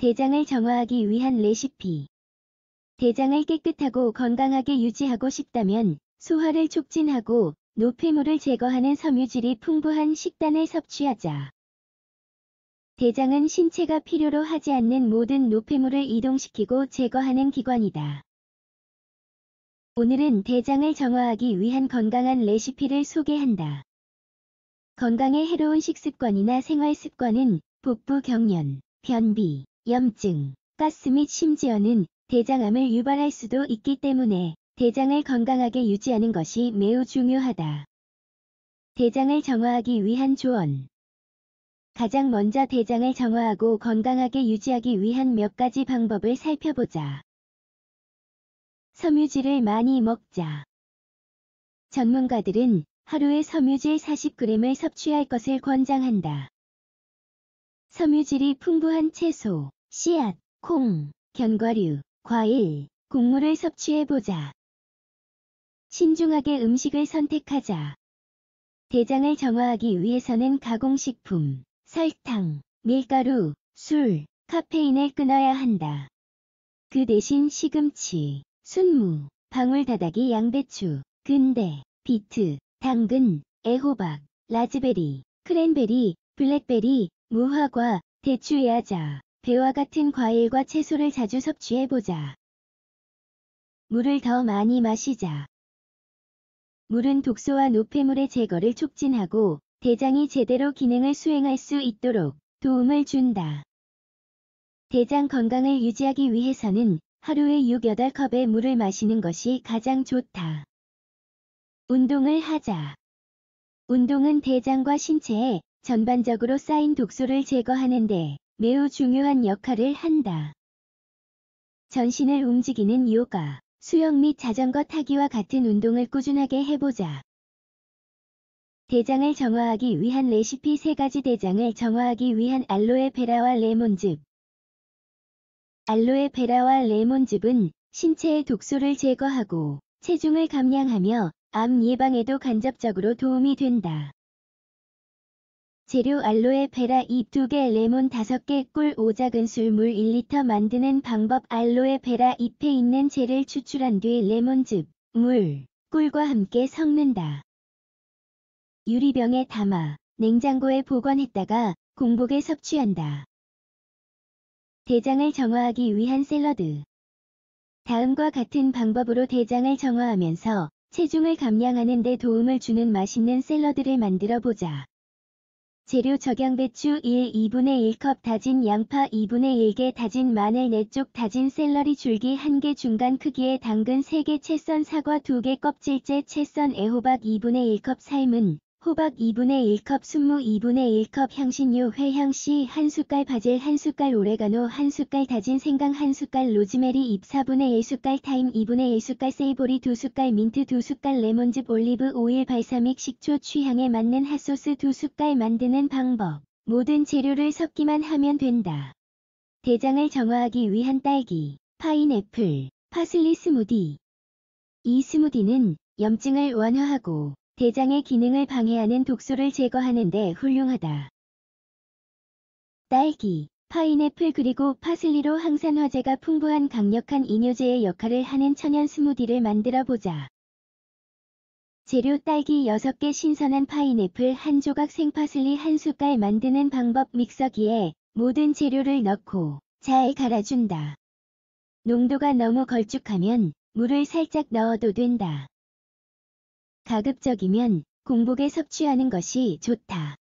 대장을 정화하기 위한 레시피. 대장을 깨끗하고 건강하게 유지하고 싶다면 소화를 촉진하고 노폐물을 제거하는 섬유질이 풍부한 식단을 섭취하자. 대장은 신체가 필요로 하지 않는 모든 노폐물을 이동시키고 제거하는 기관이다. 오늘은 대장을 정화하기 위한 건강한 레시피를 소개한다. 건강에 해로운 식습관이나 생활습관은 복부 경련, 변비, 염증, 가스 및 심지어는 대장암을 유발할 수도 있기 때문에 대장을 건강하게 유지하는 것이 매우 중요하다. 대장을 정화하기 위한 조언 가장 먼저 대장을 정화하고 건강하게 유지하기 위한 몇 가지 방법을 살펴보자. 섬유질을 많이 먹자. 전문가들은 하루에 섬유질 40g을 섭취할 것을 권장한다. 섬유질이 풍부한 채소, 씨앗, 콩, 견과류, 과일, 곡물을 섭취해보자. 신중하게 음식을 선택하자. 대장을 정화하기 위해서는 가공식품, 설탕, 밀가루, 술, 카페인을 끊어야 한다. 그 대신 시금치, 순무, 방울다닥이 양배추, 근대, 비트, 당근, 애호박, 라즈베리, 크랜베리, 블랙베리, 무화과, 대추 야자, 배와 같은 과일과 채소를 자주 섭취해보자. 물을 더 많이 마시자. 물은 독소와 노폐물의 제거를 촉진하고 대장이 제대로 기능을 수행할 수 있도록 도움을 준다. 대장 건강을 유지하기 위해서는 하루에 6, 8컵의 물을 마시는 것이 가장 좋다. 운동을 하자. 운동은 대장과 신체에 전반적으로 쌓인 독소를 제거하는데 매우 중요한 역할을 한다. 전신을 움직이는 요가, 수영 및 자전거 타기와 같은 운동을 꾸준하게 해보자. 대장을 정화하기 위한 레시피 3가지 대장을 정화하기 위한 알로에 베라와 레몬즙 알로에 베라와 레몬즙은 신체의 독소를 제거하고 체중을 감량하며 암 예방에도 간접적으로 도움이 된다. 재료 알로에 베라 잎 2개 레몬 5개 꿀 5작은술 물 1리터 만드는 방법 알로에 베라 잎에 있는 젤을 추출한 뒤 레몬즙, 물, 꿀과 함께 섞는다. 유리병에 담아 냉장고에 보관했다가 공복에 섭취한다. 대장을 정화하기 위한 샐러드 다음과 같은 방법으로 대장을 정화하면서 체중을 감량하는 데 도움을 주는 맛있는 샐러드를 만들어 보자. 재료 적양 배추 1 2분의 1컵 다진 양파 2분의 1개 다진 마늘 4쪽 다진 샐러리 줄기 1개 중간 크기의 당근 3개 채썬 사과 2개 껍질째 채썬 애호박 2분의 1컵 삶은 호박 2분의 1컵 순무 2분의 1컵 향신료 회향씨 1숟갈 바질 1숟갈 오레가노 1숟갈 다진 생강 1숟갈 로즈메리 잎 4분의 1숟갈 타임 2분의 1숟갈 세이보리 2숟갈 민트 2숟갈 레몬즙 올리브 오일 발사믹 식초 취향에 맞는 핫소스 2숟갈 만드는 방법 모든 재료를 섞기만 하면 된다. 대장을 정화하기 위한 딸기, 파인애플, 파슬리 스무디 이 스무디는 염증을 완화하고 대장의 기능을 방해하는 독소를 제거하는 데 훌륭하다. 딸기, 파인애플 그리고 파슬리로 항산화제가 풍부한 강력한 이뇨제의 역할을 하는 천연 스무디를 만들어 보자. 재료 딸기 6개 신선한 파인애플 한 조각 생파슬리 한 숟갈 만드는 방법 믹서기에 모든 재료를 넣고 잘 갈아준다. 농도가 너무 걸쭉하면 물을 살짝 넣어도 된다. 가급적이면 공복에 섭취하는 것이 좋다.